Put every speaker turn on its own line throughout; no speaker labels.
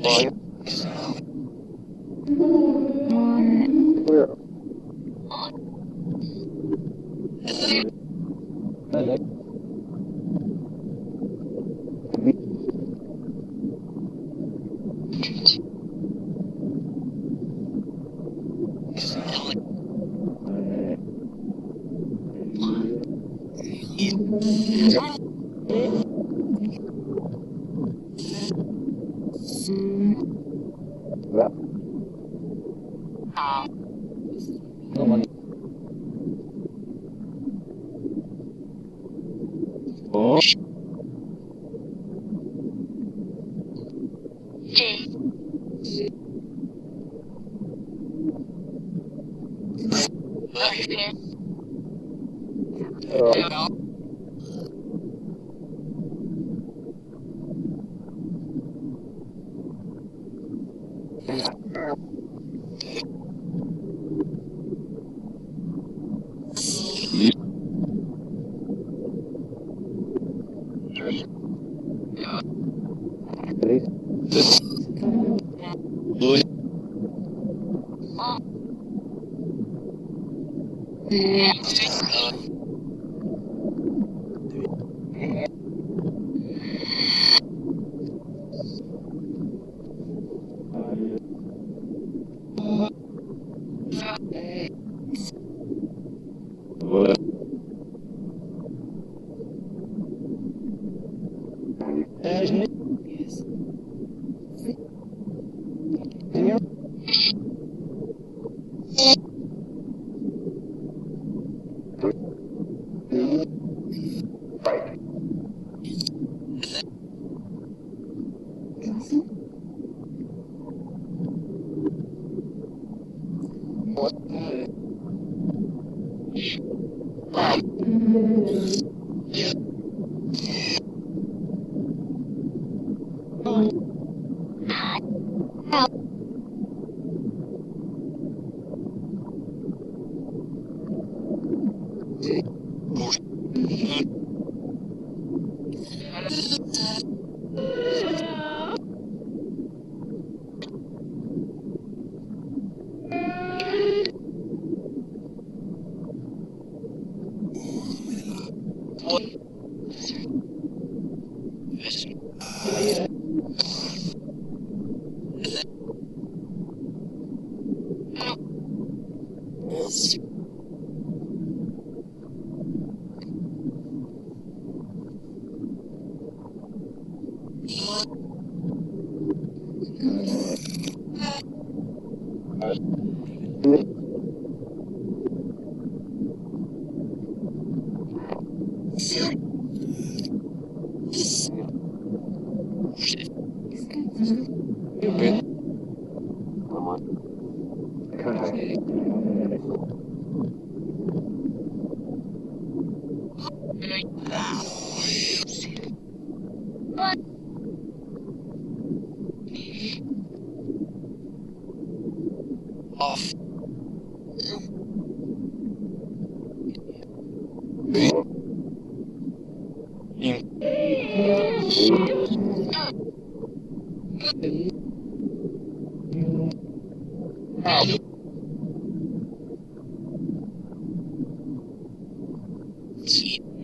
Where?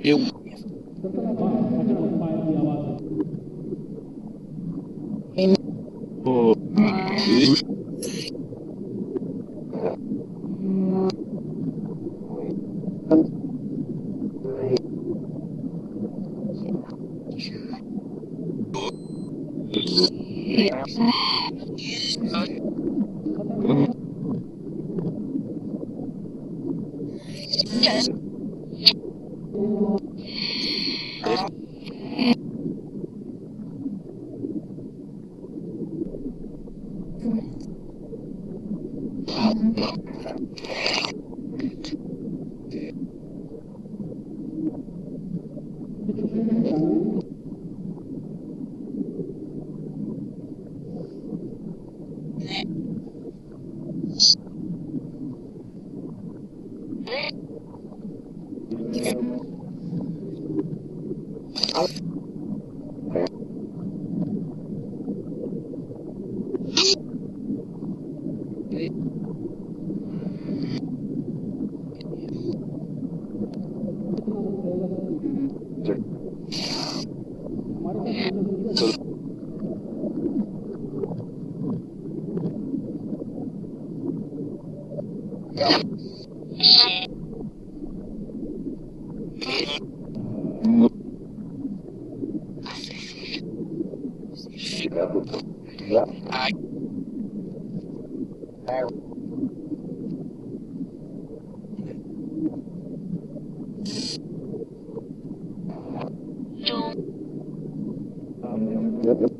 Eu Two. yep, yep.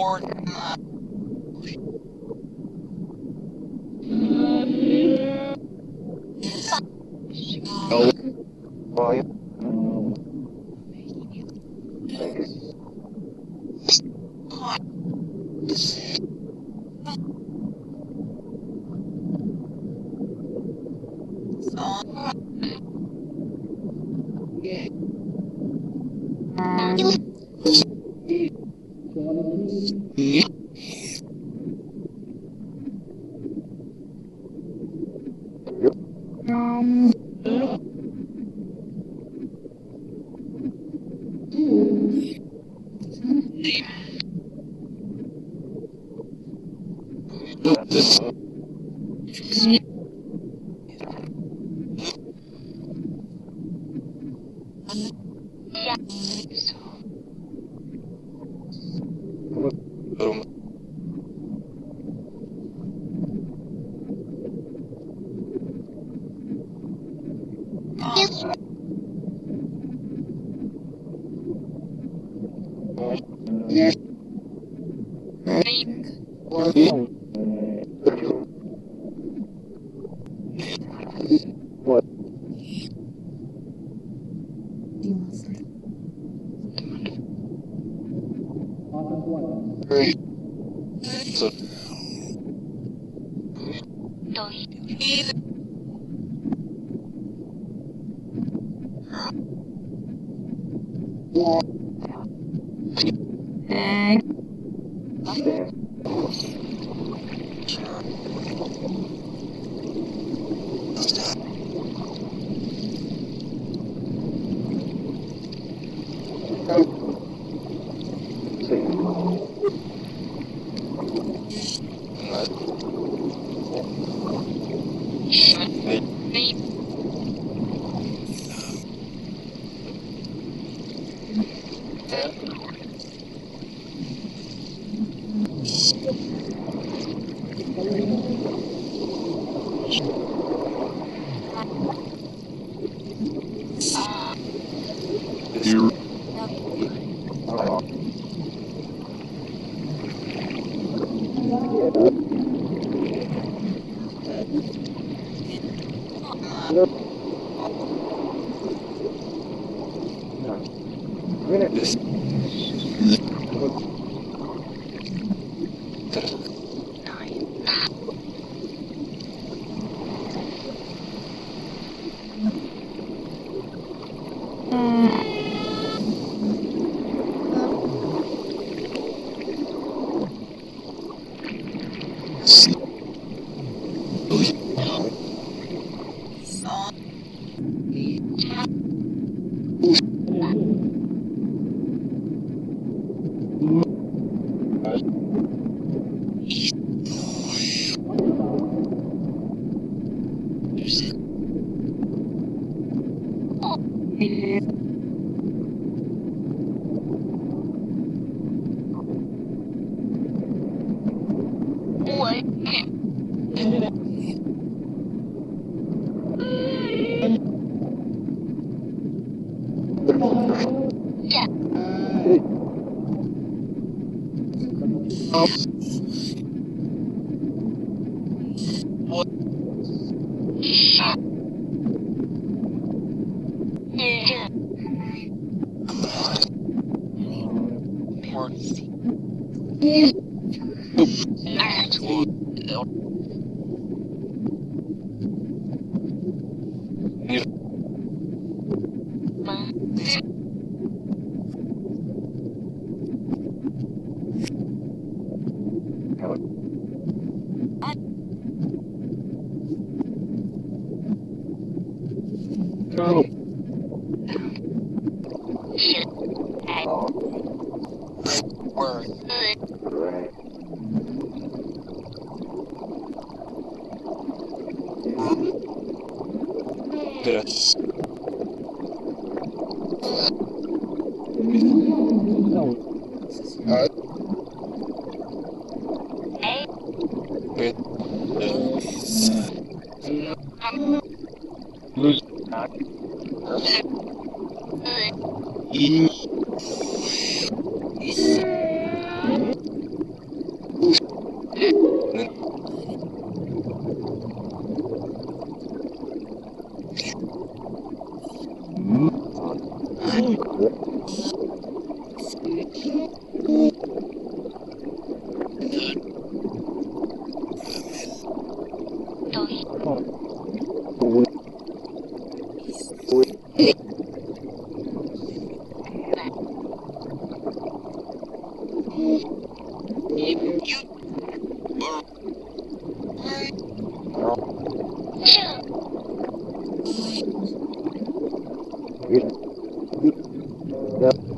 or not. Oh. Oh. Yeah. it,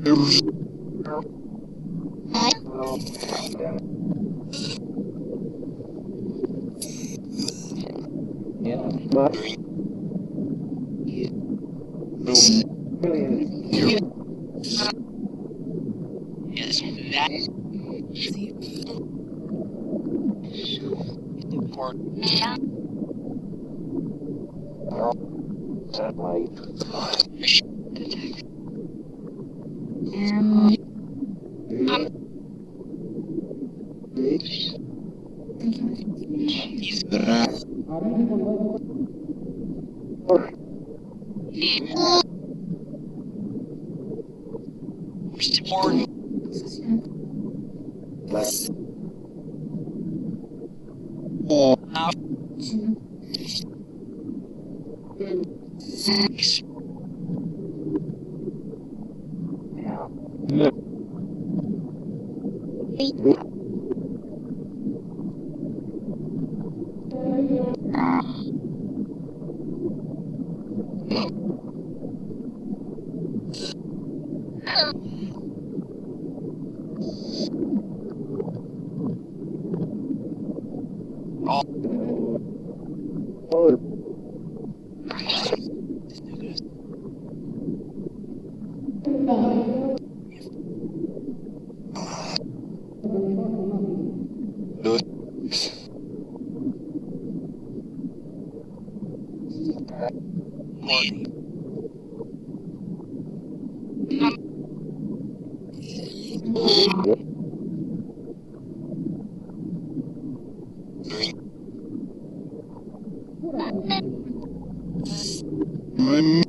Yeah. Amen.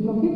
lo qué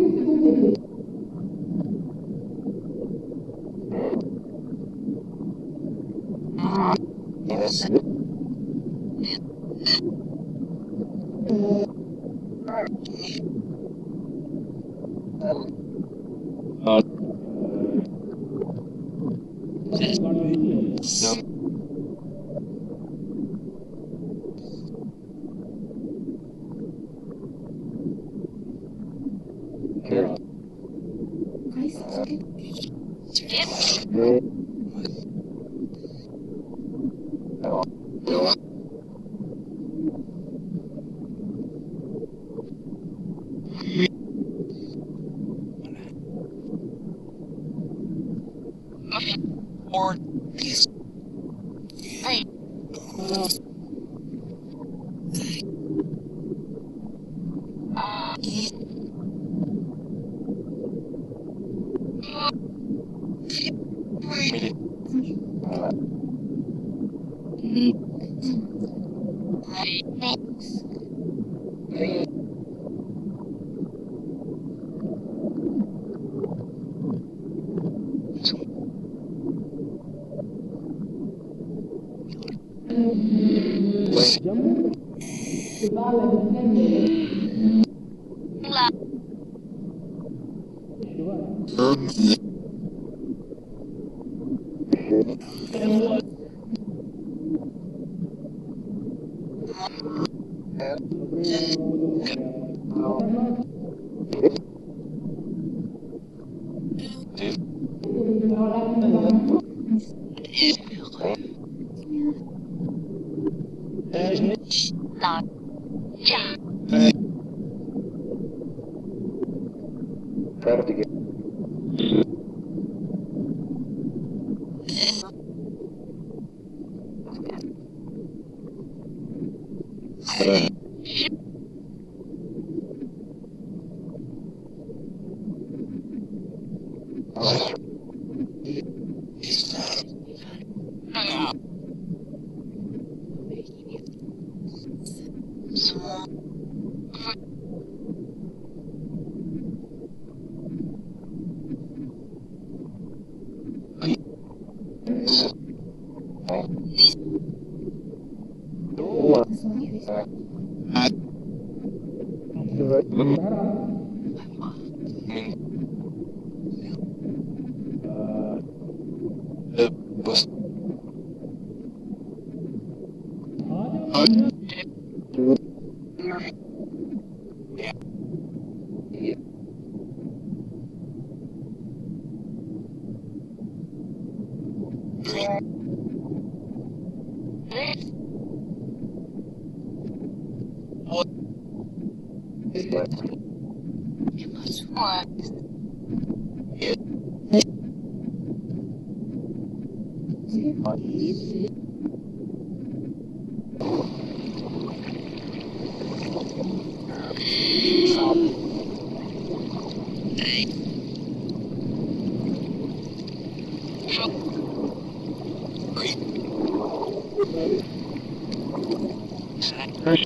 And we Yeah. Yeah. Yeah. Yeah. Yeah. Жал... Так.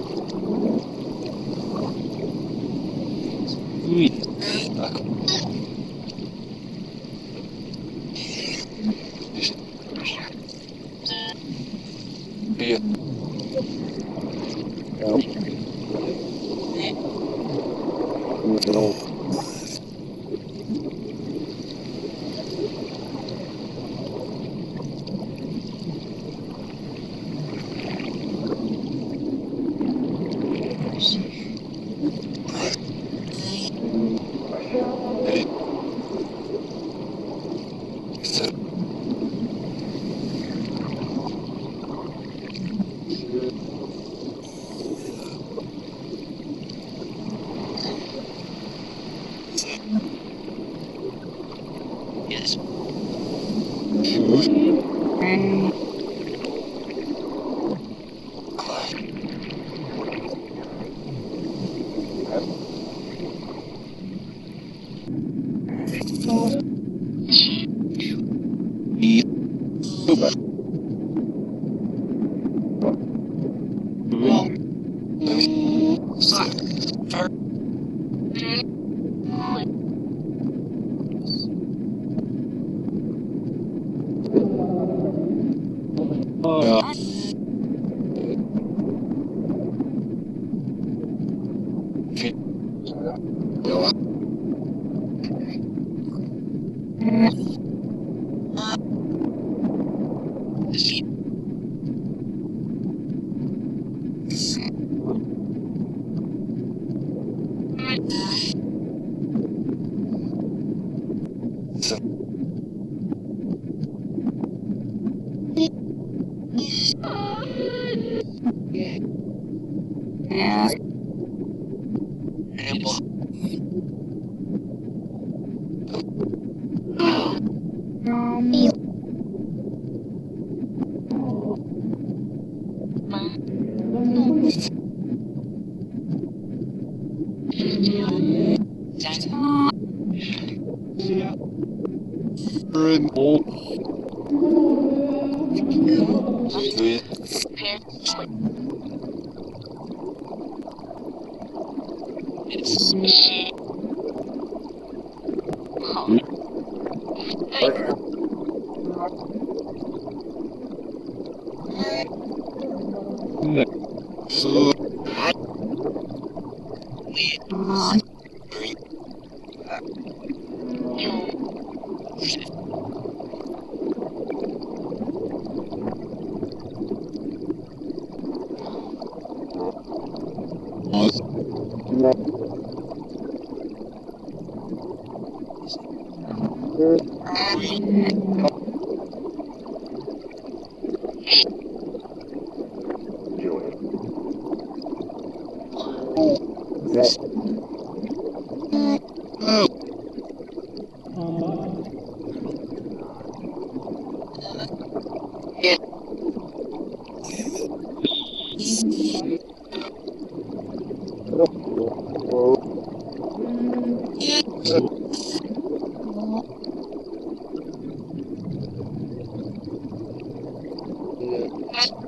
Yeah.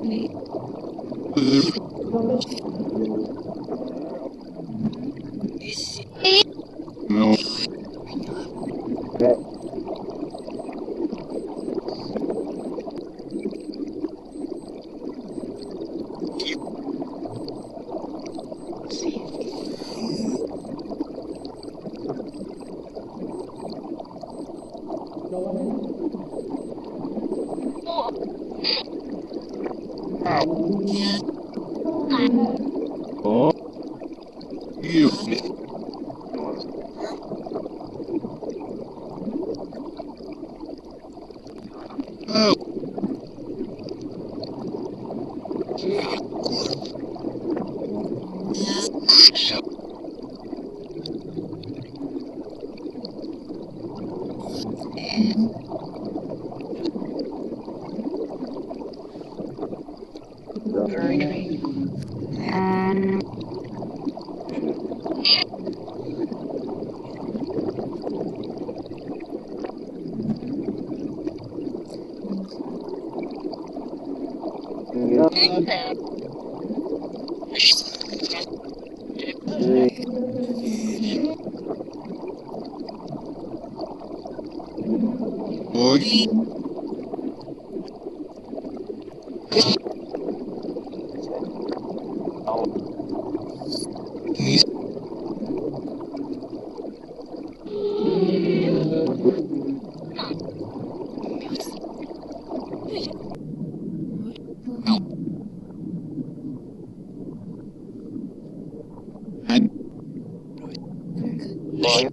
你。Bye.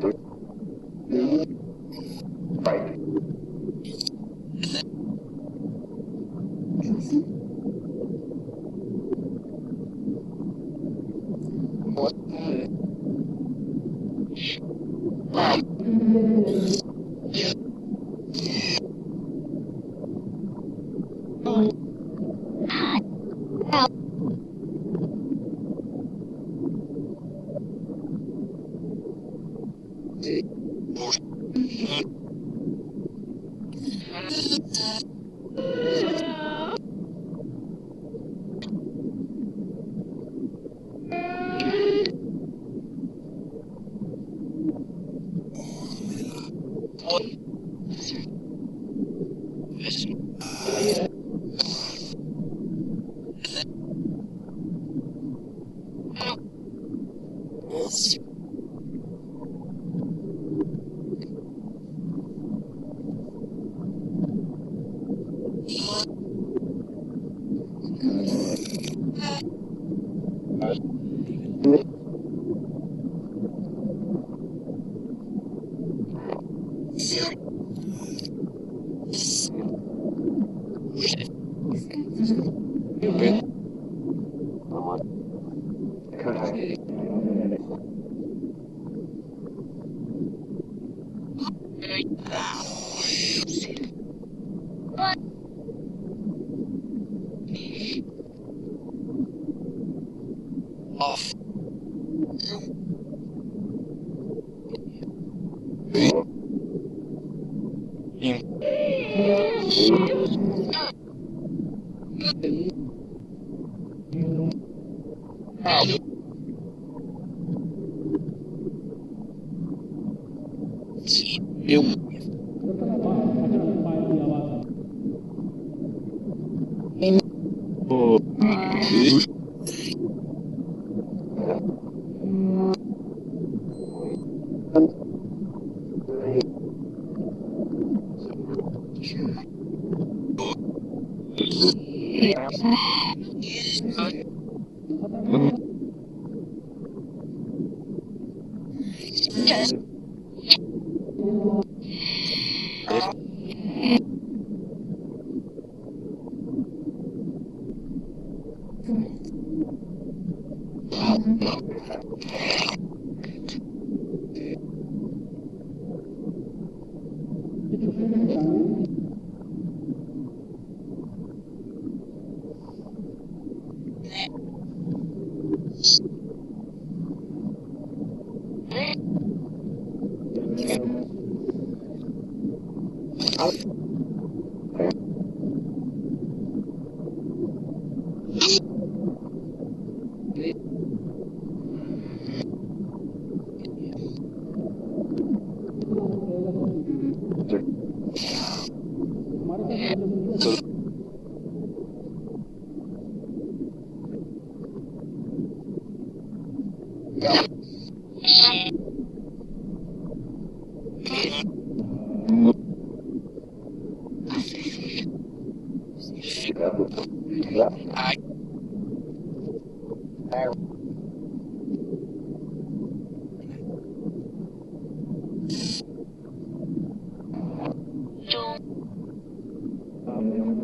やる aí. Eu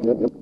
Thank you.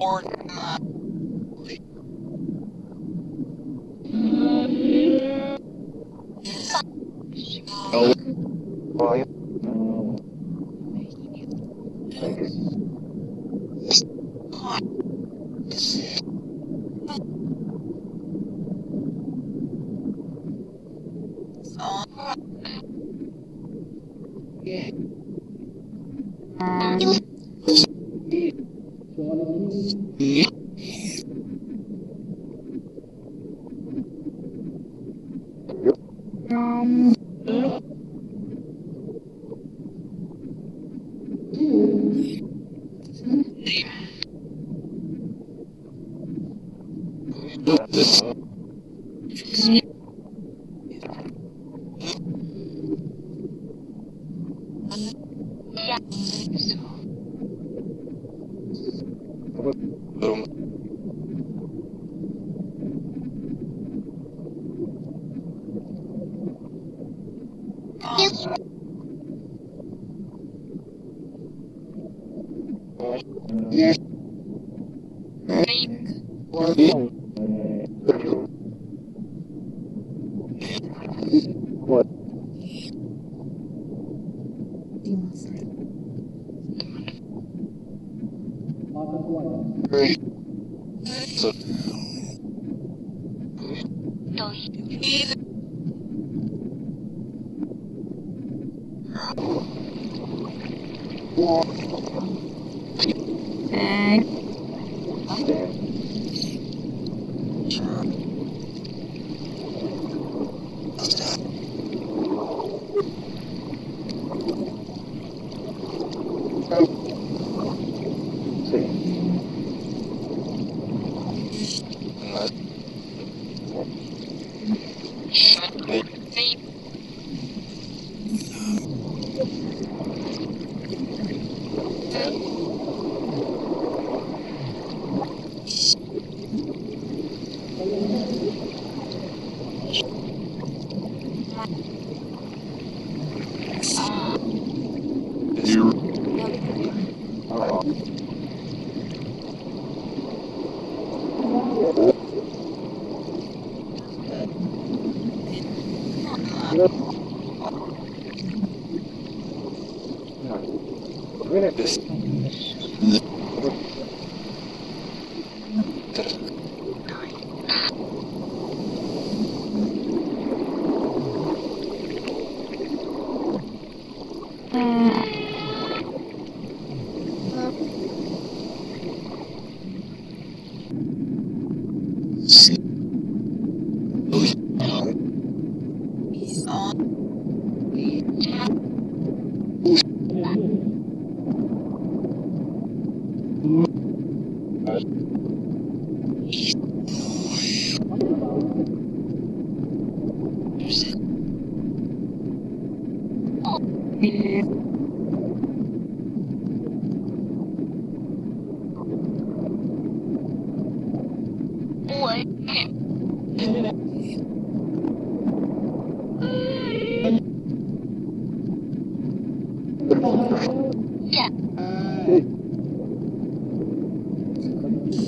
or not. Uh,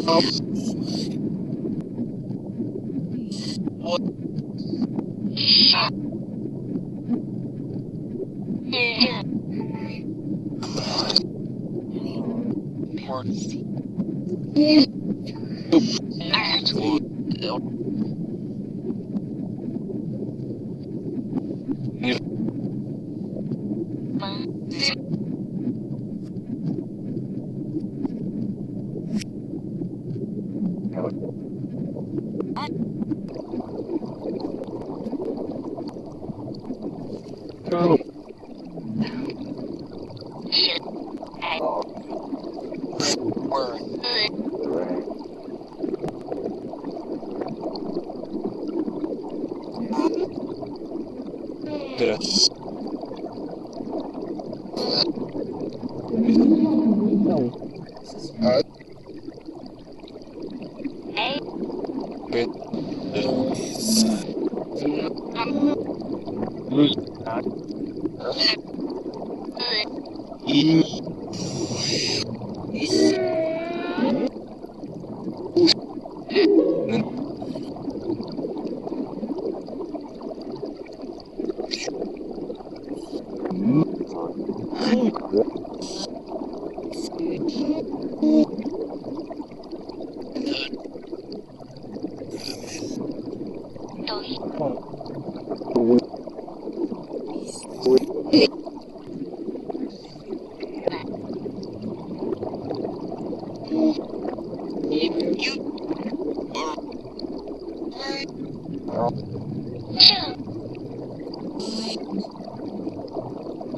Yeah.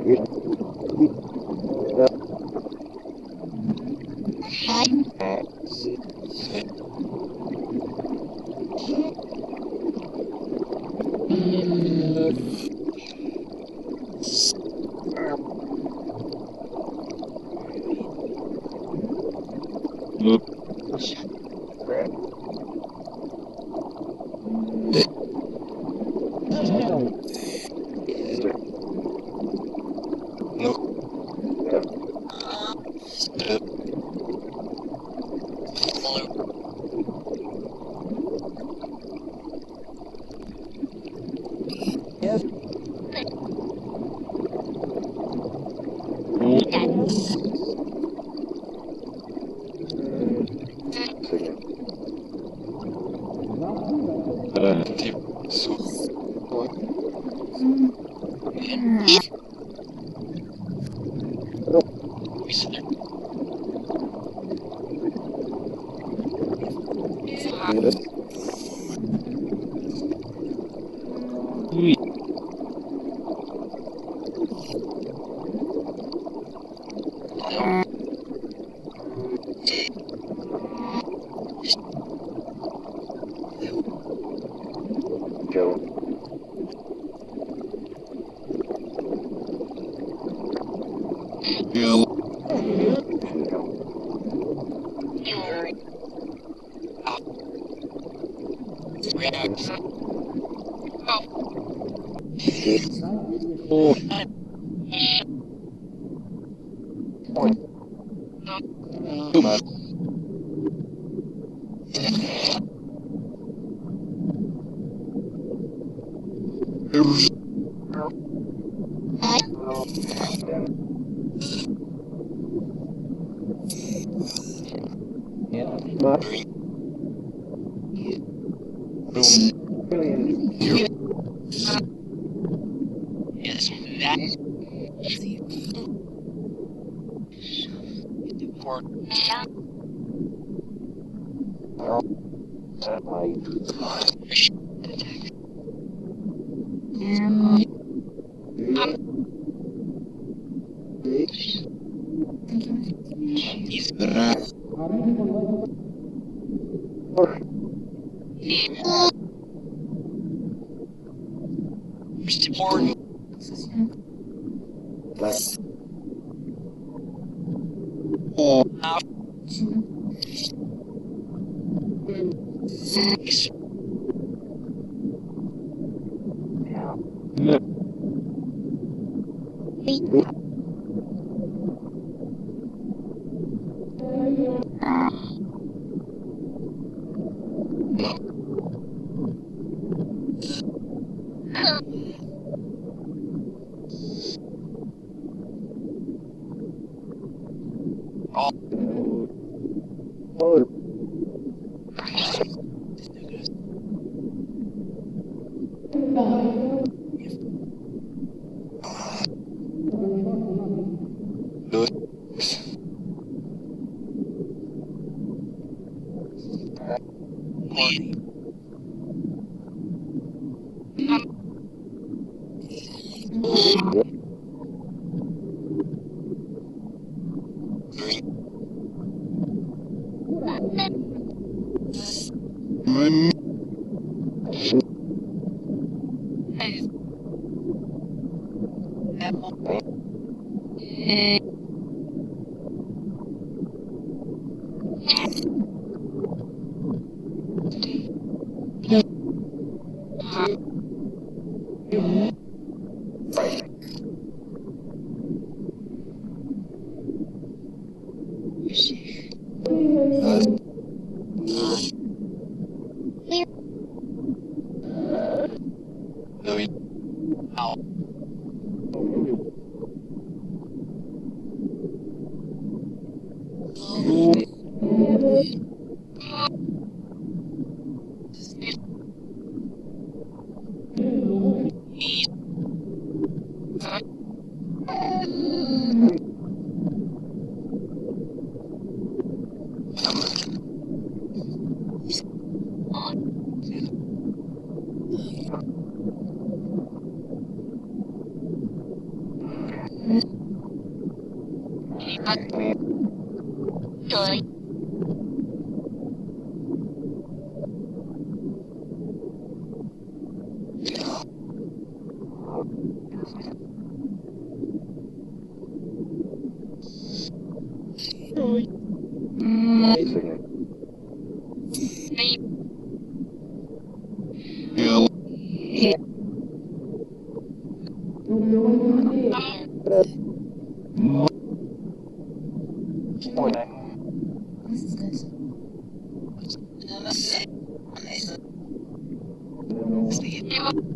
Thank Yeah. Right. Wednesday.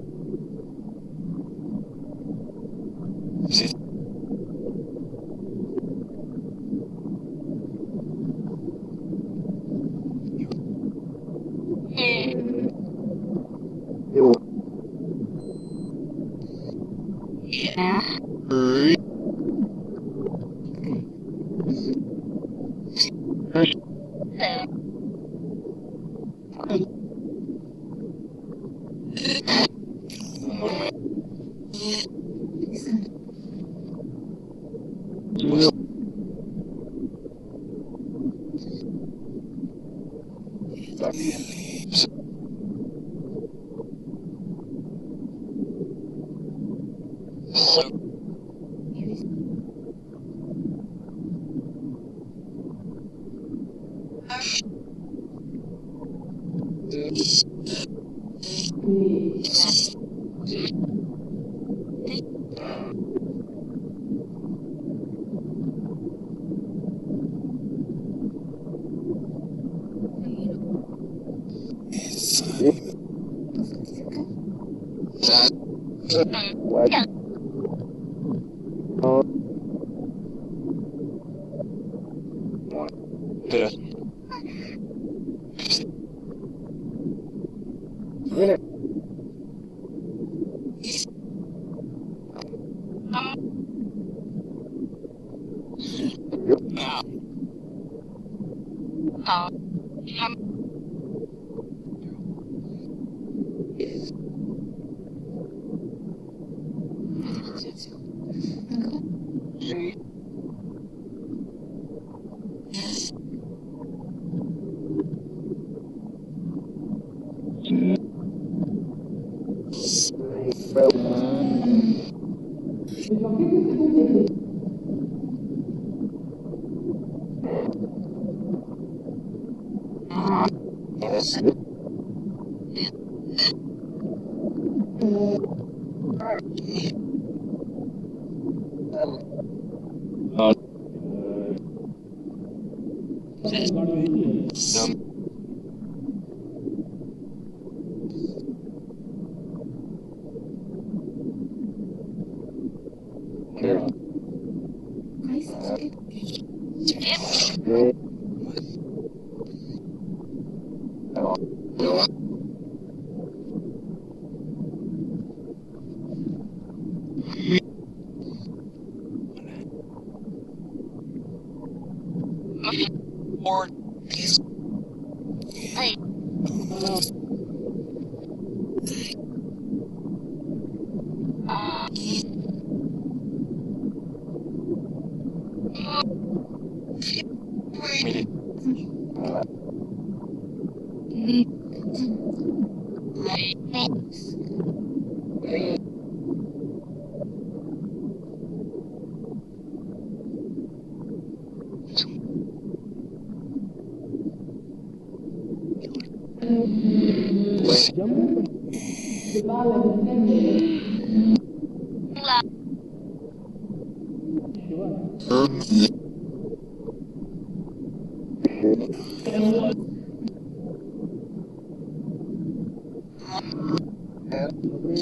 cara. É.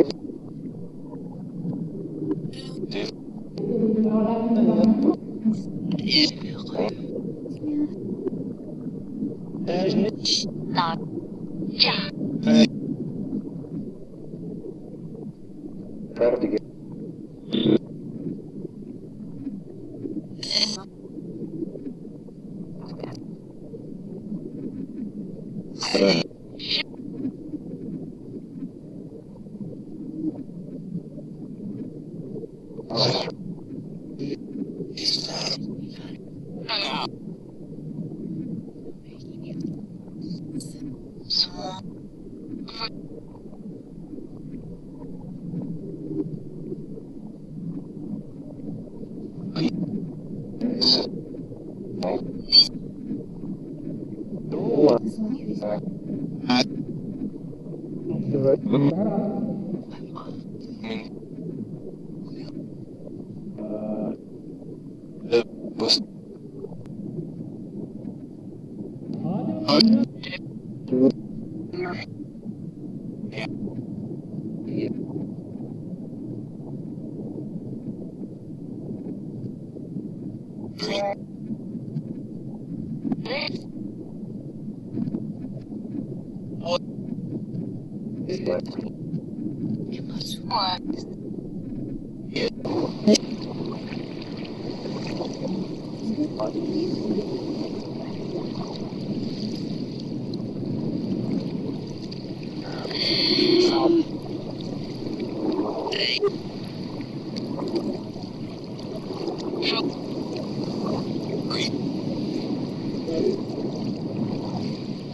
E...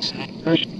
Hey.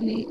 你。